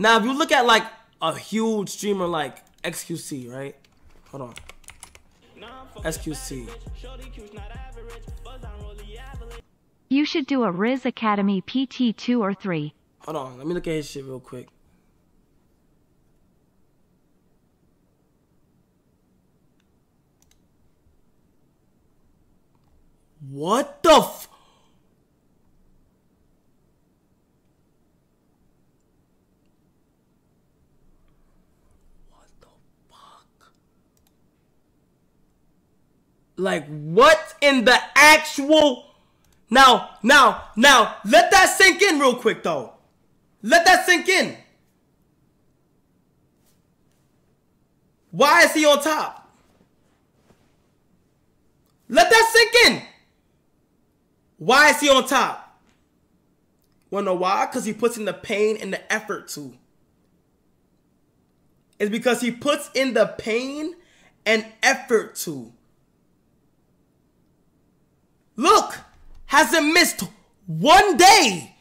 Now, if you look at like a huge streamer like XQC, right? Hold on. SQC. You should do a Rizz Academy PT 2 or 3. Hold on. Let me look at his shit real quick. What the f- What the fuck? Like what in the actual Now, now, now, let that sink in real quick though. Let that sink in. Why is he on top? Let that sink in. Why is he on top? Wanna know why? Because he puts in the pain and the effort to. It's because he puts in the pain and effort to. Look, hasn't missed one day.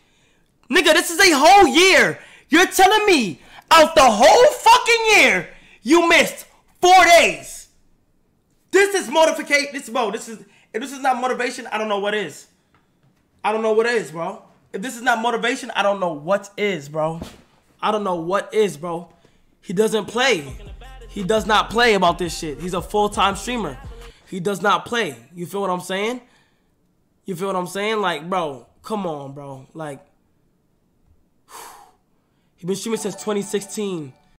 Nigga, this is a whole year. You're telling me out the whole fucking year, you missed four days. This is motivation. This bro, this is if this is not motivation, I don't know what is. I don't know what is, bro. If this is not motivation, I don't know what is, bro. I don't know what is, bro. He doesn't play. He does not play about this shit. He's a full-time streamer. He does not play. You feel what I'm saying? You feel what I'm saying? Like, bro, come on, bro. Like, he been streaming since 2016.